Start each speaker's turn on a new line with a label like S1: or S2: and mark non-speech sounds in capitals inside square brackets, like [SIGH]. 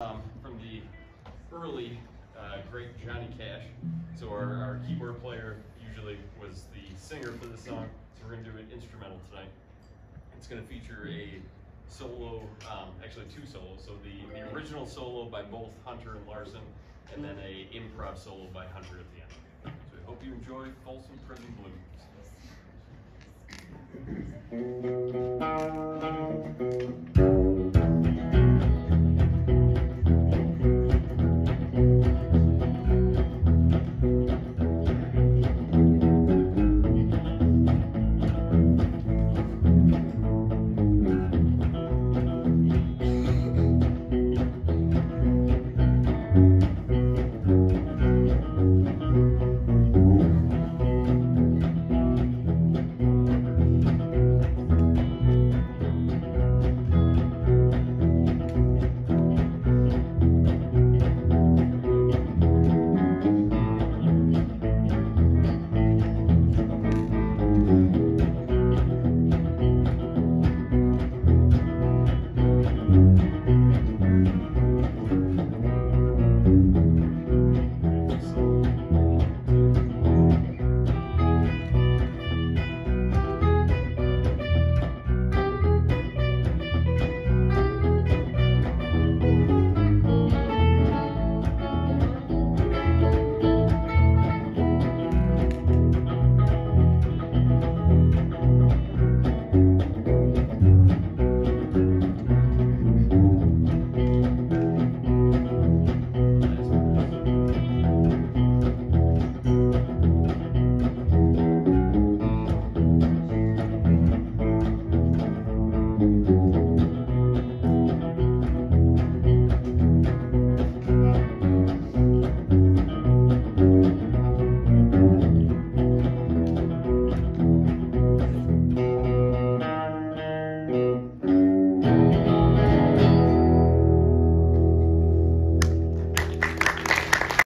S1: um, from the early uh, great Johnny Cash. So our, our keyboard player usually was the singer for the song. So we're gonna do an instrumental tonight. It's gonna feature a solo, um, actually two solos. So the, the original solo by both Hunter and Larson, and then a improv solo by Hunter at the end. So I hope you enjoy Folsom Prison Blues. [LAUGHS]